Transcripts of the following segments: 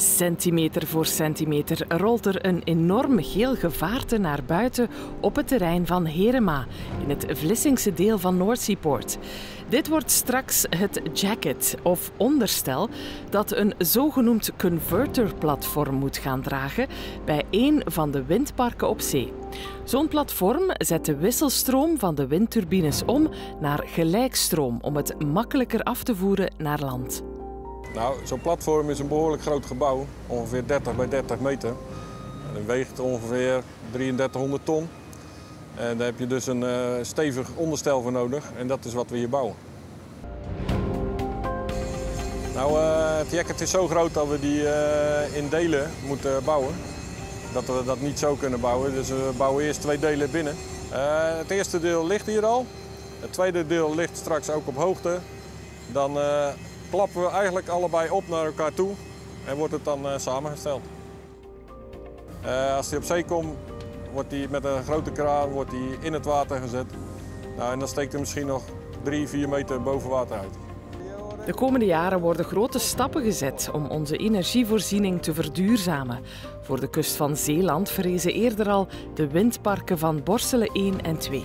Centimeter voor centimeter rolt er een enorm geel gevaarte naar buiten op het terrein van Herema, in het Vlissingse deel van Noordseaport. Dit wordt straks het jacket of onderstel dat een zogenoemd converterplatform moet gaan dragen bij één van de windparken op zee. Zo'n platform zet de wisselstroom van de windturbines om naar gelijkstroom om het makkelijker af te voeren naar land. Nou, zo'n platform is een behoorlijk groot gebouw, ongeveer 30 bij 30 meter. En het weegt ongeveer 3300 ton. En daar heb je dus een uh, stevig onderstel voor nodig en dat is wat we hier bouwen. Nou, uh, het jacket is zo groot dat we die uh, in delen moeten bouwen. Dat we dat niet zo kunnen bouwen, dus we bouwen eerst twee delen binnen. het eerste deel ligt hier al. Het tweede deel ligt straks ook op hoogte. Dan klappen we eigenlijk allebei op naar elkaar toe en wordt het dan uh, samengesteld. Uh, als hij op zee komt, wordt hij met een grote kraan wordt hij in het water gezet. Nou, en dan steekt hij misschien nog 3, 4 meter boven water uit. De komende jaren worden grote stappen gezet om onze energievoorziening te verduurzamen. Voor de kust van Zeeland verrezen eerder al de windparken van Borselen 1 en 2.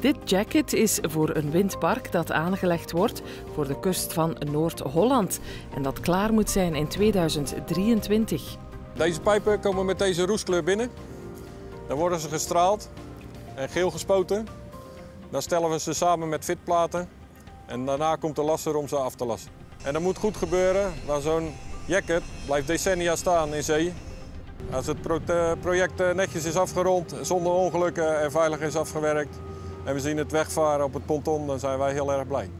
Dit jacket is voor een windpark dat aangelegd wordt voor de kust van Noord-Holland en dat klaar moet zijn in 2023. Deze pijpen komen met deze roestkleur binnen. Dan worden ze gestraald en geel gespoten. Dan stellen we ze samen met fitplaten en daarna komt de lasser om ze af te lassen. En dat moet goed gebeuren, want zo'n jacket blijft decennia staan in zee. Als het project eh, netjes is afgerond, zonder ongelukken en veilig is afgewerkt en we zien het wegvaren op het ponton, dan zijn wij heel erg blij.